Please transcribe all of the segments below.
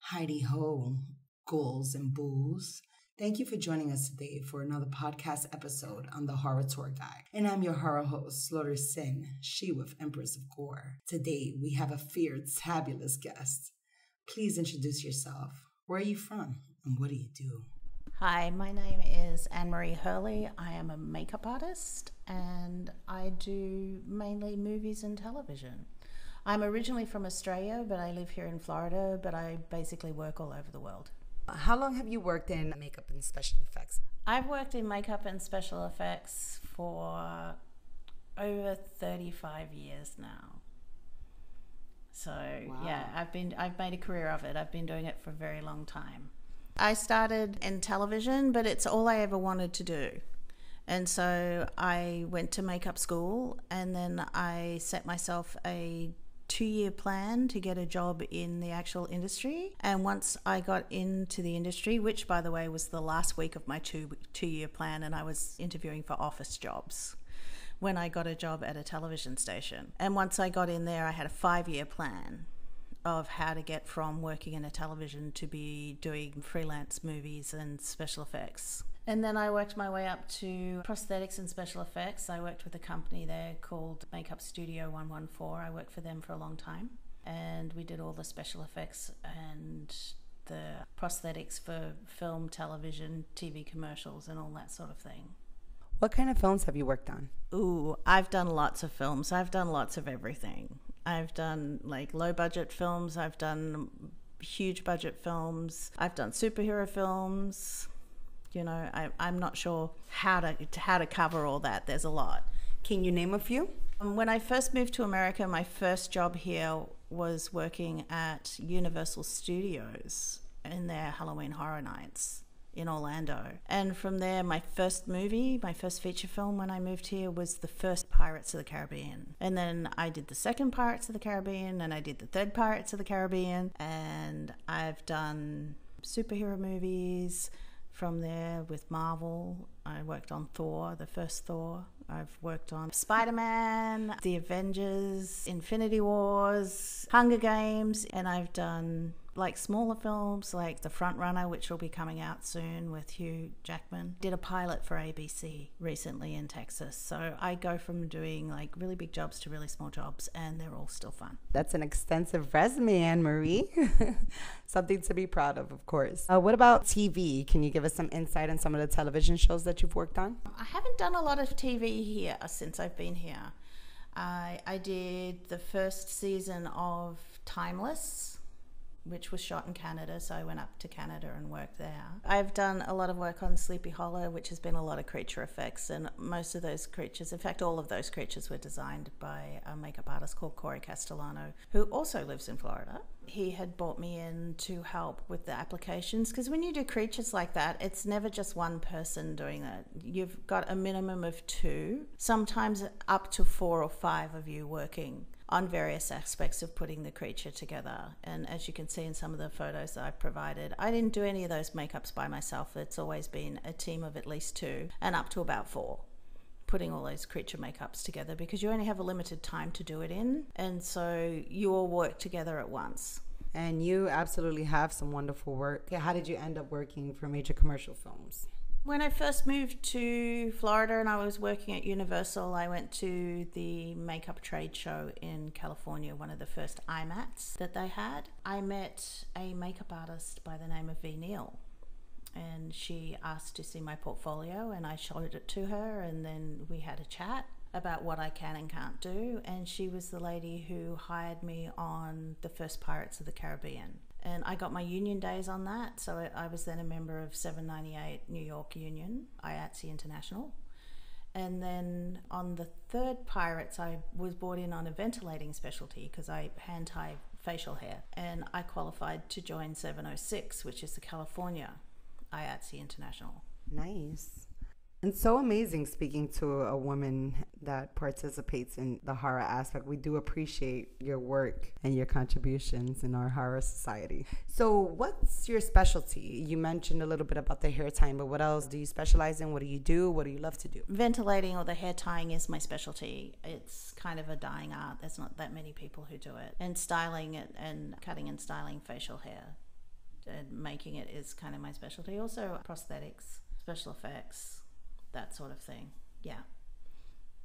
Heidi ho, ghouls and bulls. Thank you for joining us today for another podcast episode on the Horror Tour Guide. And I'm your horror host, Slaughter Cin, she with Empress of Gore. Today, we have a feared, fabulous guest. Please introduce yourself. Where are you from and what do you do? Hi, my name is Ann-Maree Hurley. I am a makeup artist and I do mainly movies and television. I'm originally from Australia, but I live here in Florida, but I basically work all over the world. How long have you worked in makeup and special effects? I've worked in makeup and special effects for over 35 years now. So, wow. yeah, I've been I've made a career of it. I've been doing it for a very long time. I started in television, but it's all I ever wanted to do. And so I went to makeup school and then I set myself a two year plan to get a job in the actual industry. And once I got into the industry, which by the way was the last week of my two two year plan, and I was interviewing for office jobs when I got a job at a television station. And once I got in there, I had a five year plan of how to get from working in a television to be doing freelance movies and special effects. And then I worked my way up to prosthetics and special effects. I worked with a company there called Makeup Studio 114. I worked for them for a long time. And we did all the special effects and the prosthetics for film, television, TV commercials, and all that sort of thing. What kind of films have you worked on? Ooh, I've done lots of films. I've done lots of everything. I've done like low budget films, I've done huge budget films, I've done superhero films. You know, I, I'm not sure how to how to cover all that. There's a lot. Can you name a few? Um, when I first moved to America, my first job here was working at Universal Studios in their Halloween Horror Nights in Orlando. And from there, my first movie, my first feature film when I moved here was the first Pirates of the Caribbean. And then I did the second Pirates of the Caribbean, and I did the third Pirates of the Caribbean, and I've done superhero movies from there with Marvel. I worked on Thor, the first Thor. I've worked on Spider Man, The Avengers, Infinity Wars, Hunger Games, and I've done like smaller films like The Front Runner, which will be coming out soon with Hugh Jackman. Did a pilot for ABC recently in Texas. So I go from doing like really big jobs to really small jobs, and they're all still fun. That's an extensive resume, Ann-Maree. Something to be proud of, of course. Uh, what about TV? Can you give us some insight on some of the television shows that you've worked on? I haven't done a lot of TV here since I've been here. I, I did the first season of Timeless which was shot in Canada, so I went up to Canada and worked there. I've done a lot of work on Sleepy Hollow, which has been a lot of creature effects, and most of those creatures, in fact, all of those creatures were designed by a makeup artist called Corey Castellano, who also lives in Florida. He had brought me in to help with the applications because when you do creatures like that, it's never just one person doing that. You've got a minimum of two, sometimes up to four or five of you working on various aspects of putting the creature together. And as you can see in some of the photos that I've provided, I didn't do any of those makeups by myself. It's always been a team of at least two and up to about four putting all those creature makeups together because you only have a limited time to do it in. And so you all work together at once. And you absolutely have some wonderful work. How did you end up working for major commercial films? When I first moved to Florida and I was working at Universal, I went to the makeup trade show in California, one of the first IMATs that they had. I met a makeup artist by the name of Ve Neill, and she asked to see my portfolio, and I showed it to her, and then we had a chat about what I can and can't do. And she was the lady who hired me on the first Pirates of the Caribbean and I got my union days on that. So I was then a member of 798 New York Union, IATSE International. And then on the third Pirates, I was brought in on a ventilating specialty because I hand tie facial hair. And I qualified to join 706, which is the California IATSE International. Nice. And so amazing speaking to a woman that participates in the horror aspect. We do appreciate your work and your contributions in our horror society. So, what's your specialty? You mentioned a little bit about the hair tying, but what else do you specialize in? What do you do? What do you love to do? Ventilating or the hair tying is my specialty. It's kind of a dying art. There's not that many people who do it. And styling it and cutting and styling facial hair and making it is kind of my specialty. Also, prosthetics, special effects, that sort of thing. Yeah.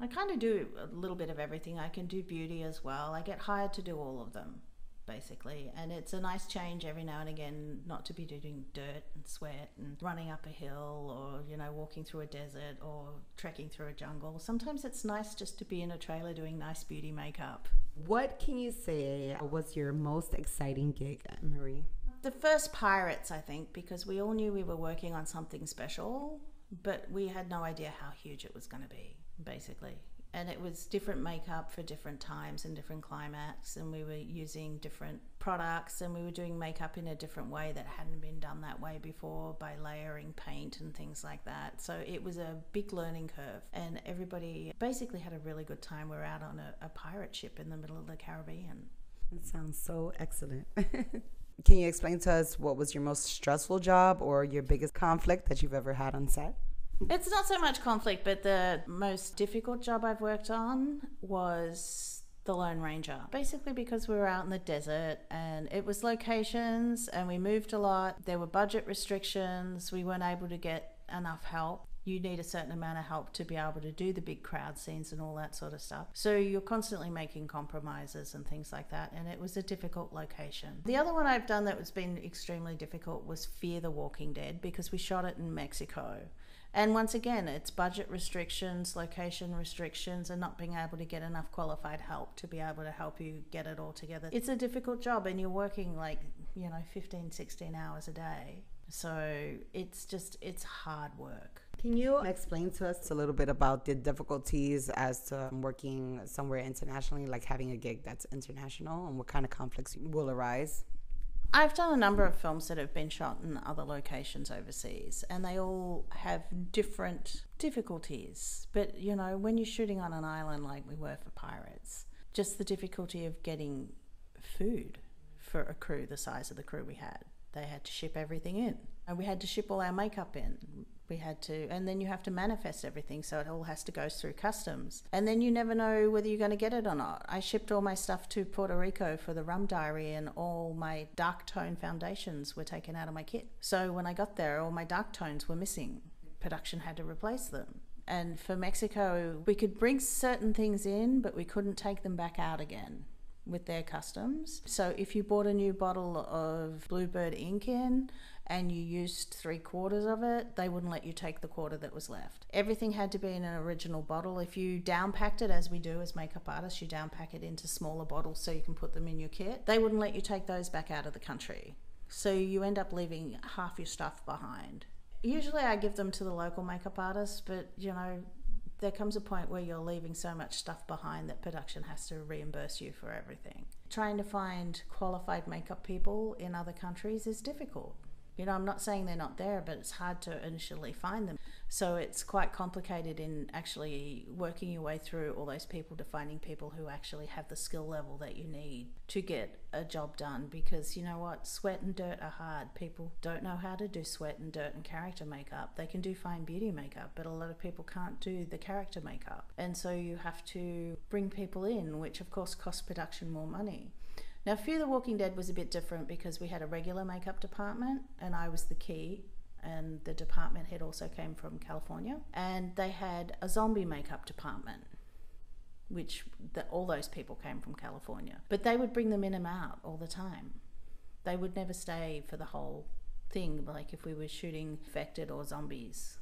I kind of do a little bit of everything. I can do beauty as well. I get hired to do all of them, basically. And it's a nice change every now and again not to be doing dirt and sweat and running up a hill or, you know, walking through a desert or trekking through a jungle. Sometimes it's nice just to be in a trailer doing nice beauty makeup. What can you say was your most exciting gig, Maree? The first Pirates, I think, because we all knew we were working on something special but we had no idea how huge it was going to be, basically. And it was different makeup for different times and different climates, and we were using different products, and we were doing makeup in a different way that hadn't been done that way before by layering paint and things like that. So it was a big learning curve, and everybody basically had a really good time. We we're out on a, a pirate ship in the middle of the Caribbean. That sounds so excellent. Can you explain to us what was your most stressful job or your biggest conflict that you've ever had on set? It's not so much conflict, but the most difficult job I've worked on was the Lone Ranger. Basically, because we were out in the desert and it was locations and we moved a lot, there were budget restrictions, we weren't able to get enough help you need a certain amount of help to be able to do the big crowd scenes and all that sort of stuff. So you're constantly making compromises and things like that. And it was a difficult location. The other one I've done that was been extremely difficult was Fear the Walking Dead because we shot it in Mexico. And once again, it's budget restrictions, location restrictions, and not being able to get enough qualified help to be able to help you get it all together. It's a difficult job, and you're working like, you know, 15, 16 hours a day. So it's just, it's hard work. Can you explain to us a little bit about the difficulties as to working somewhere internationally, like having a gig that's international, and what kind of conflicts will arise? I've done a number of films that have been shot in other locations overseas, and they all have different difficulties. But, you know, when you're shooting on an island like we were for Pirates, just the difficulty of getting food for a crew the size of the crew we had. They had to ship everything in. And we had to ship all our makeup in we had to and then you have to manifest everything so it all has to go through customs. And then you never know whether you're going to get it or not. I shipped all my stuff to puerto rico for the rum diary and all my dark tone foundations were taken out of my kit. So when i got there all my dark tones were missing. Production had to replace them. And for mexico we could bring certain things in but we couldn't take them back out again with their customs. So if you bought a new bottle of bluebird ink in and you used three quarters of it, they wouldn't let you take the quarter that was left. Everything had to be in an original bottle. If you downpacked it, as we do as makeup artists, you downpack it into smaller bottles so you can put them in your kit. They wouldn't let you take those back out of the country. So you end up leaving half your stuff behind. Usually I give them to the local makeup artists, but you know, there comes a point where you're leaving so much stuff behind that production has to reimburse you for everything. Trying to find qualified makeup people in other countries is difficult. You know, I'm not saying they're not there, but it's hard to initially find them. So it's quite complicated in actually working your way through all those people to finding people who actually have the skill level that you need to get a job done. Because you know what? Sweat and dirt are hard. People don't know how to do sweat and dirt and character makeup. They can do fine beauty makeup, but a lot of people can't do the character makeup. And so you have to bring people in, which of course costs production more money. Now, Fear the Walking Dead was a bit different because we had a regular makeup department and I was the key, and the department head also came from California. And they had a zombie makeup department, which the, all those people came from California. But they would bring them in and out all the time. They would never stay for the whole thing, like if we were shooting infected or zombies.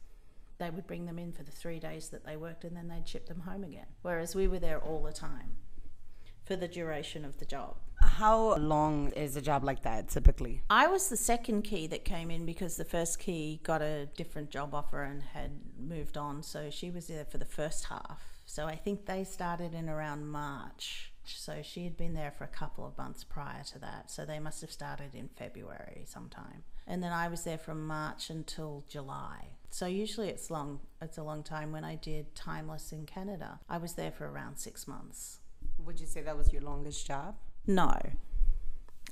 They would bring them in for the three days that they worked and then they'd ship them home again. Whereas we were there all the time for the duration of the job. How long is a job like that typically? I was the second key that came in because the first key got a different job offer and had moved on. So she was there for the first half. So I think they started in around March. So she had been there for a couple of months prior to that. So they must have started in February sometime. And then I was there from March until July. So usually it's long. It's a long time. When I did Timeless in Canada, I was there for around six months. Would you say that was your longest job? No.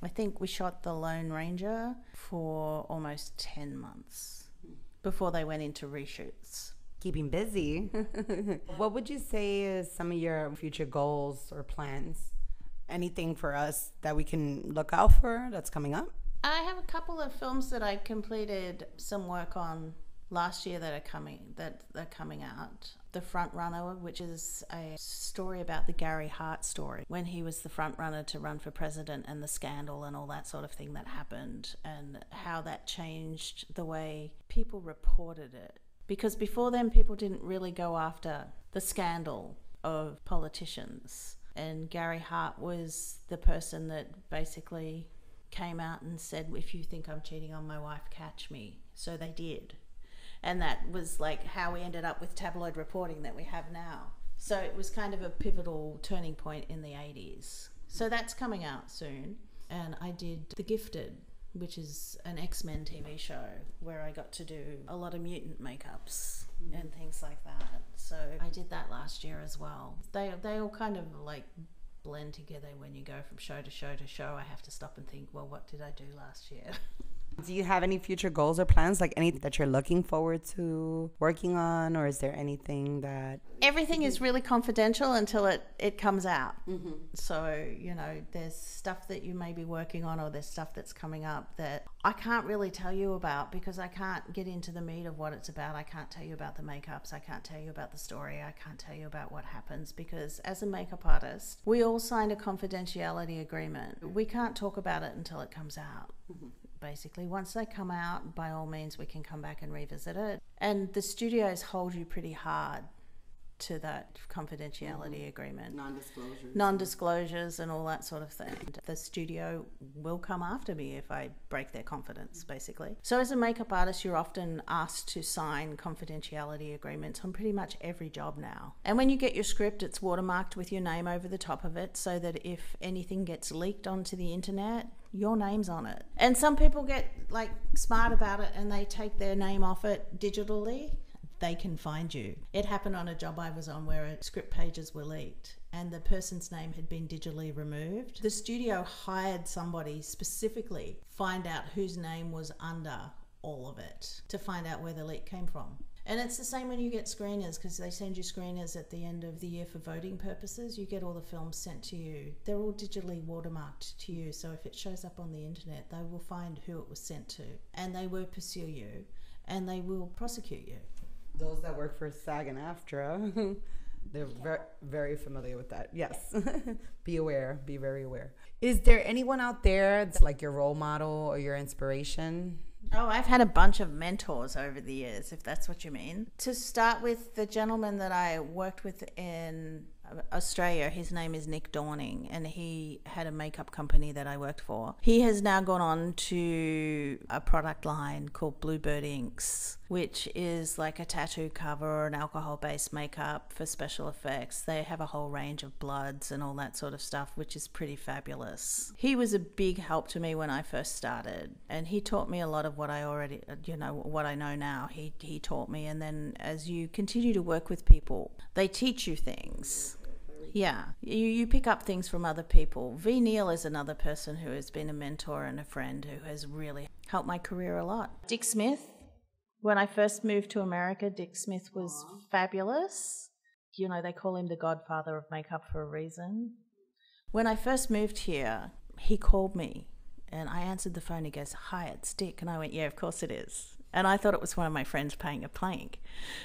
I think we shot The Lone Ranger for almost 10 months before they went into reshoots. Keeping busy. what would you say is some of your future goals or plans? Anything for us that we can look out for that's coming up? I have a couple of films that I completed some work on last year that are coming that are coming out. The Front Runner, which is a story about the Gary Hart story when he was the front runner to run for president and the scandal and all that sort of thing that happened and how that changed the way people reported it. Because before then, people didn't really go after the scandal of politicians. And Gary Hart was the person that basically came out and said, If you think I'm cheating on my wife, catch me. So they did and that was like how we ended up with tabloid reporting that we have now. So it was kind of a pivotal turning point in the 80s. So that's coming out soon. And I did The Gifted, which is an X Men TV show where I got to do a lot of mutant makeups and things like that. So I did that last year as well. They, they all kind of like blend together when you go from show to show to show. I have to stop and think, well, what did I do last year? Do you have any future goals or plans, like anything that you're looking forward to working on, or is there anything that everything is really confidential until it it comes out? Mm-hmm. So you know, there's stuff that you may be working on, or there's stuff that's coming up that I can't really tell you about because I can't get into the meat of what it's about. I can't tell you about the makeups. I can't tell you about the story. I can't tell you about what happens because as a makeup artist, we all signed a confidentiality agreement. We can't talk about it until it comes out. Basically. Once they come out, by all means, we can come back and revisit it. And the studios hold you pretty hard to that confidentiality mm-hmm. agreement. Non disclosures. Non disclosures and all that sort of thing. The studio will come after me if I break their confidence, basically. So, as a makeup artist, you're often asked to sign confidentiality agreements on pretty much every job now. And when you get your script, it's watermarked with your name over the top of it so that if anything gets leaked onto the internet, your name's on it. And some people get like smart about it and they take their name off it digitally. They can find you. It happened on a job I was on where script pages were leaked and the person's name had been digitally removed. The studio hired somebody specifically find out whose name was under all of it to find out where the leak came from. And it's the same when you get screeners because they send you screeners at the end of the year for voting purposes. You get all the films sent to you. They're all digitally watermarked to you. So if it shows up on the internet, they will find who it was sent to and they will pursue you and they will prosecute you. Those that work for SAG and AFTRA, they're very, very familiar with that. Yes. be aware, be very aware. Is there anyone out there that's like your role model or your inspiration? Oh, I've had a bunch of mentors over the years, if that's what you mean. To start with, the gentleman that I worked with in uh, Australia. His name is Nick Dawning, and he had a makeup company that I worked for. He has now gone on to a product line called Bluebird Inks, which is like a tattoo cover or an alcohol based makeup for special effects. They have a whole range of bloods and all that sort of stuff, which is pretty fabulous. He was a big help to me when I first started, and he taught me a lot of what I already, you know, what I know now. He, he taught me, and then as you continue to work with people, they teach you things yeah, you, you pick up things from other people. Ve Neill is another person who has been a mentor and a friend who has really helped my career a lot. Dick Smith. When I first moved to America, Dick Smith was Aww. fabulous. You know, they call him the godfather of makeup for a reason. When I first moved here, he called me and I answered the phone. He goes, Hi, it's Dick. And I went, Yeah, of course it is. And I thought it was one of my friends paying a plank.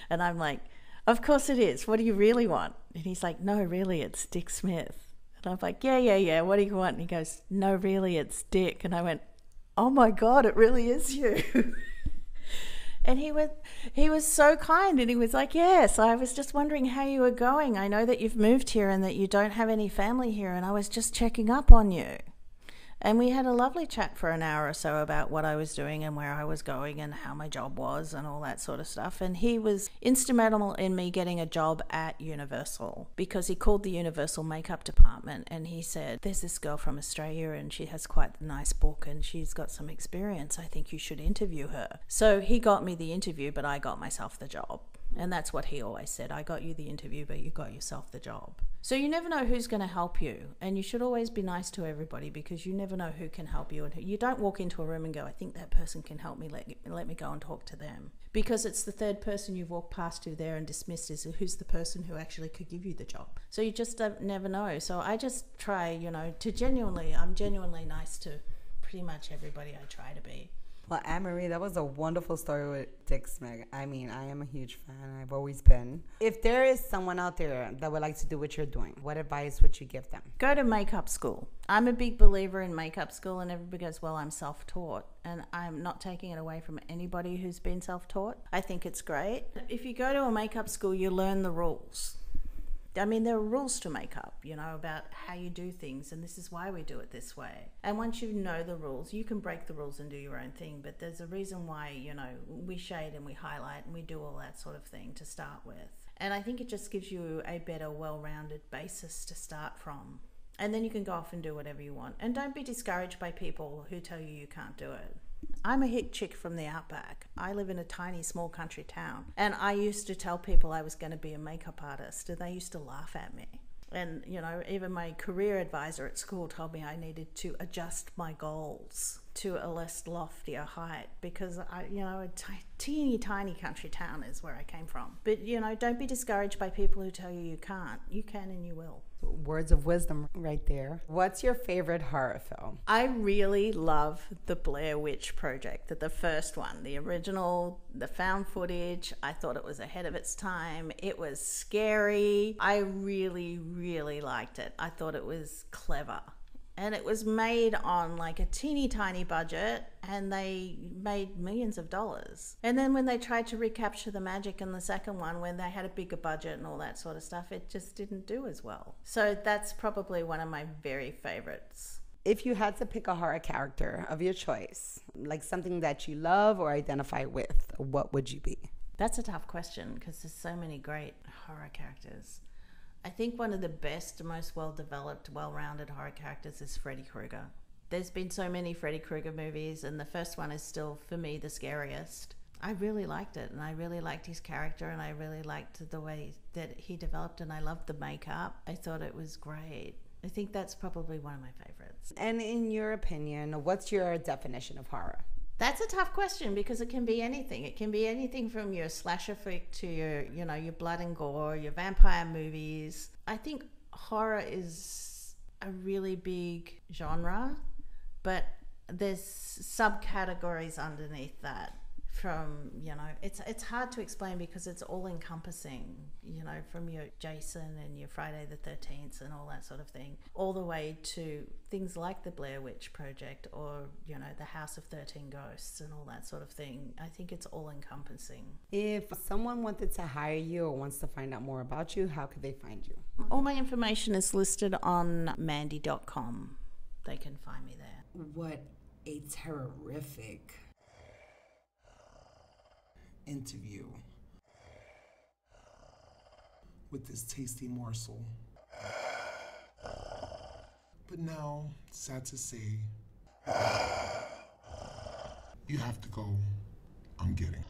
And I'm like, of course it is. What do you really want? And he's like, No, really, it's Dick Smith. And I'm like, Yeah, yeah, yeah. What do you want? And he goes, No, really, it's Dick. And I went, Oh my God, it really is you. and he was he was so kind and he was like yes i was just wondering how you were going. I know that you've moved here and that you don't have any family here and i was just checking up on you And we had a lovely chat for an hour or so about what I was doing and where I was going and how my job was and all that sort of stuff. And he was instrumental in me getting a job at Universal because he called the Universal makeup department and he said, There's this girl from Australia and she has quite a nice book and she's got some experience. I think you should interview her. So he got me the interview, but I got myself the job. And that's what he always said I got you the interview, but you got yourself the job. So you never know who's going to help you. And you should always be nice to everybody because you never know who can help you. And who, you don't walk into a room and go, I think that person can help me. Let, let me go and talk to them. Because it's the third person you've walked past to there and dismissed is who's the person who actually could give you the job. So you just never know. So I just try, you know, to genuinely, I'm genuinely nice to pretty much everybody I try to be. Well, Ann-Maree, that was a wonderful story with Dick Smith. I mean, I am a huge fan. I've always been. If there is someone out there that would like to do what you're doing, what advice would you give them? Go to makeup school. I'm a big believer in makeup school, and everybody goes, Well, I'm self taught. And I'm not taking it away from anybody who's been self taught. I think it's great. If you go to a makeup school, you learn the rules I mean, there are rules to make up, you know, about how you do things, and this is why we do it this way. And once you know the rules, you can break the rules and do your own thing, but there's a reason why, you know, we shade and we highlight and we do all that sort of thing to start with. And I think it just gives you a better, well rounded basis to start from. And then you can go off and do whatever you want. And don't be discouraged by people who tell you you can't do it. I'm a hick chick from the outback. I live in a tiny, small country town. And I used to tell people I was going to be a makeup artist, and they used to laugh at me. And, you know, even my career advisor at school told me I needed to adjust my goals to a less loftier height because I, you know, a t- teeny tiny country town is where I came from. But, you know, don't be discouraged by people who tell you you can't. You can and you will. Words of wisdom right there. What's your favorite horror film? I really love the Blair Witch Project, the, first one, the original, the found footage. I thought it was ahead of its time. It was scary. I really, really liked it. I thought it was clever and it was made on like a teeny tiny budget and they made millions of dollars. And then when they tried to recapture the magic in the second one when they had a bigger budget and all that sort of stuff it just didn't do as well. So that's probably one of my very favorites. If you had to pick a horror character of your choice like something that you love or identify with what would you be? That's a tough question because there's so many great horror characters I think one of the best, most well developed, well rounded horror characters is Freddy Krueger. There's been so many Freddy Krueger movies, and the first one is still, for me, the scariest. I really liked it, and I really liked his character, and I really liked the way that he developed, and I loved the makeup. I thought it was great. I think that's probably one of my favorites. And in your opinion, what's your definition of horror? That's a tough question because it can be anything. It can be anything from your slasher flick to your, you know, your blood and gore, your vampire movies. I think horror is a really big genre, but there's subcategories underneath that from you know it's it's hard to explain because it's all encompassing you know from your jason and your friday the 13th and all that sort of thing all the way to things like the blair witch project or you know the house of 13 ghosts and all that sort of thing. I think it's all encompassing if someone wanted to hire you or wants to find out more about you how could they find you? All my information is listed on mandy.com they can find me there. What a terrific interview with this tasty morsel. But now, sad to say, you have to go. I'm getting.